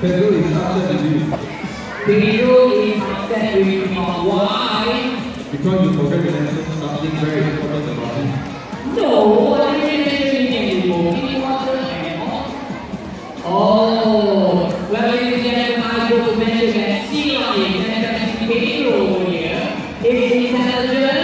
Pedro is upset with you Pedro is upset with me. Why? because you forgot to mention something very important about him. No, I didn't mention anything anymore. Want to anymore? Oh, well, ladies and gentlemen, I want to mention that and that's Pedro over here, is intelligent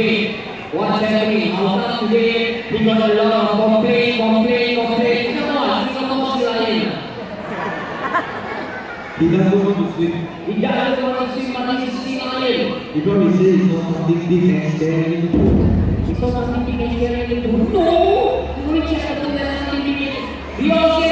Big, what's happening? How come today we got a lot of complaint, complaint, complaint? Come on, Singapore Sea Lion. He doesn't want to sleep He doesn't want to swim, but he's a sea lion. because he says he saw something big and scary in the pool. He saw something big and scary in the pool. No! You only check out there's something big and We all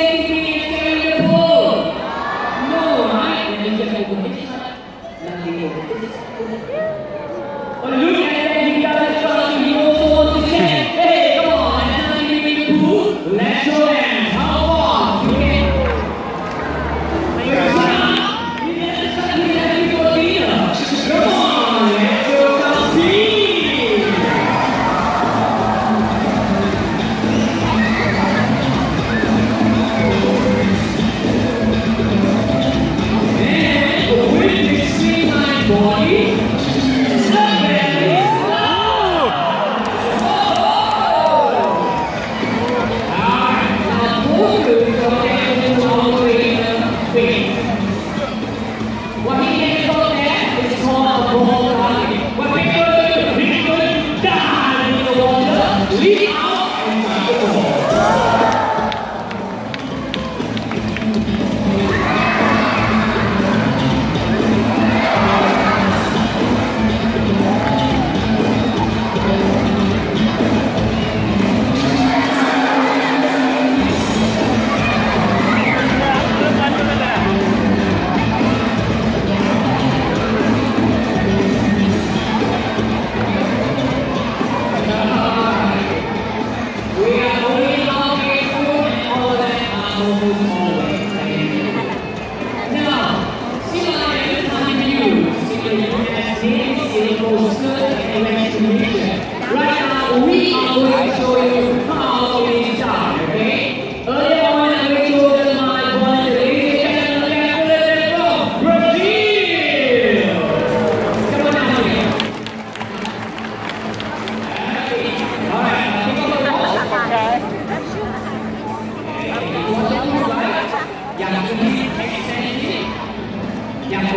water,